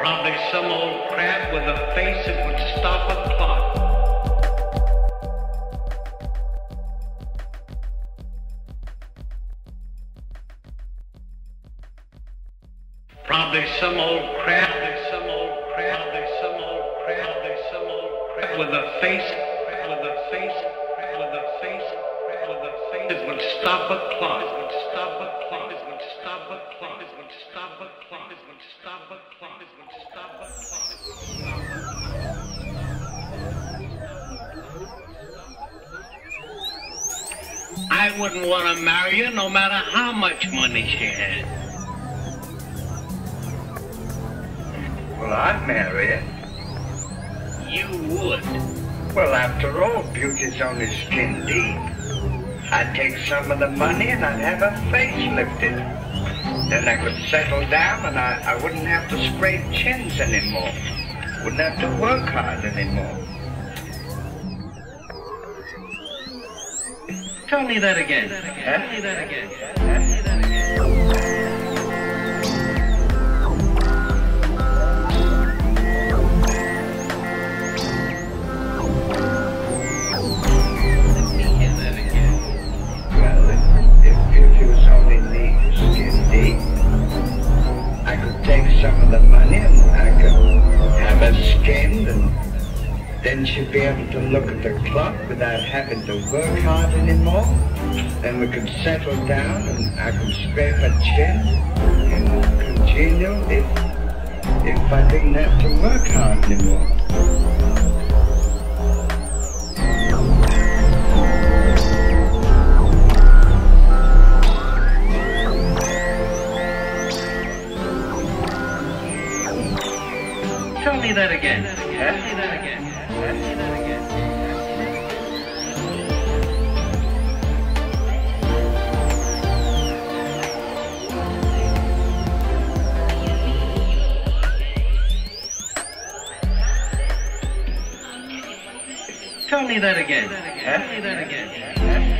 Probably some old crap with a face that would stop a clock. Probably some old crap, probably some old crap, probably some old crap, probably some old crap with a face, with a face, with a face, with a face that would stop a clock, I wouldn't want to marry her no matter how much money she had. Well, I'd marry her. You would. Well, after all, beauty's only skin deep. I'd take some of the money and I'd have her face lifted. Then I could settle down and I, I wouldn't have to scrape chins anymore. Wouldn't have to work hard anymore. Tell me that again. Huh? Tell me that again. Tell money and I could have her skinned and then she'd be able to look at the clock without having to work hard anymore. Then we could settle down and I could scrape her chin and congenial if, if I didn't have to work hard anymore. Me that again. Tell me that again. Tell me that again. Tell me that again. Tell me that again.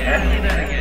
again.